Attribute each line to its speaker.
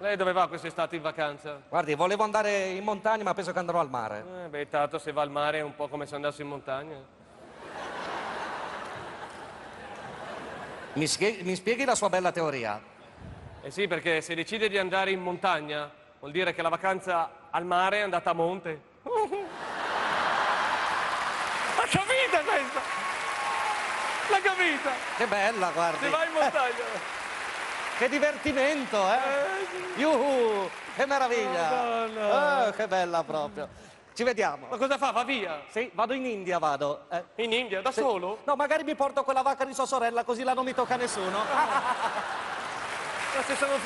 Speaker 1: Lei dove va quest'estate in vacanza?
Speaker 2: Guardi, volevo andare in montagna, ma penso che andrò al mare.
Speaker 1: Eh, beh, tanto se va al mare è un po' come se andassi in montagna.
Speaker 2: Mi, mi spieghi la sua bella teoria?
Speaker 1: Eh sì, perché se decide di andare in montagna, vuol dire che la vacanza al mare è andata a monte. L'ha capita questa? L'ha capita?
Speaker 2: Che bella, guardi.
Speaker 1: Se vai in montagna.
Speaker 2: Che divertimento, eh? Yuhu, che meraviglia. Eh, che bella proprio. Ci vediamo.
Speaker 1: Ma cosa fa? Va via?
Speaker 2: Sì, vado in India, vado. Eh,
Speaker 1: In India, da
Speaker 2: sì.
Speaker 1: solo?
Speaker 2: No, magari mi porto quella vacca di sua sorella, così là non mi tocca nessuno.
Speaker 1: Ma se sono